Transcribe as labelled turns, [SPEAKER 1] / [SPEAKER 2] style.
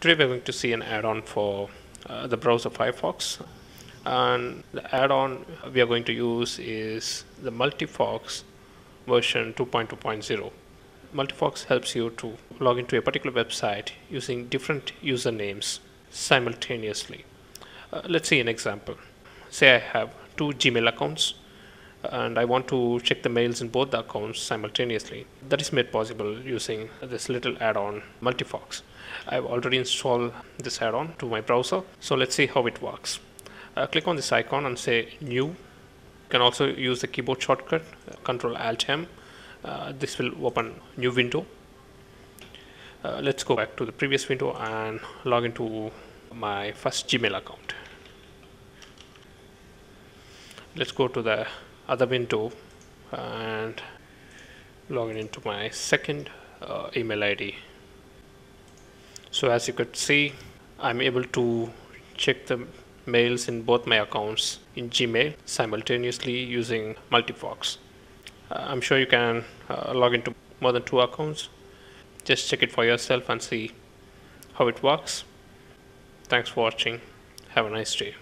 [SPEAKER 1] Today we're going to see an add-on for uh, the browser Firefox and the add-on we are going to use is the Multifox version 2.2.0. Multifox helps you to log into a particular website using different usernames simultaneously. Uh, let's see an example. Say I have two Gmail accounts and I want to check the mails in both the accounts simultaneously. That is made possible using this little add-on Multifox. I've already installed this add-on to my browser. So let's see how it works. Uh, click on this icon and say new. You can also use the keyboard shortcut uh, Control Alt M. Uh, this will open new window. Uh, let's go back to the previous window and log into my first Gmail account. Let's go to the other window and log in into my second uh, email ID so as you could see I'm able to check the mails in both my accounts in Gmail simultaneously using Multifox. Uh, I'm sure you can uh, log into more than two accounts. Just check it for yourself and see how it works. Thanks for watching. Have a nice day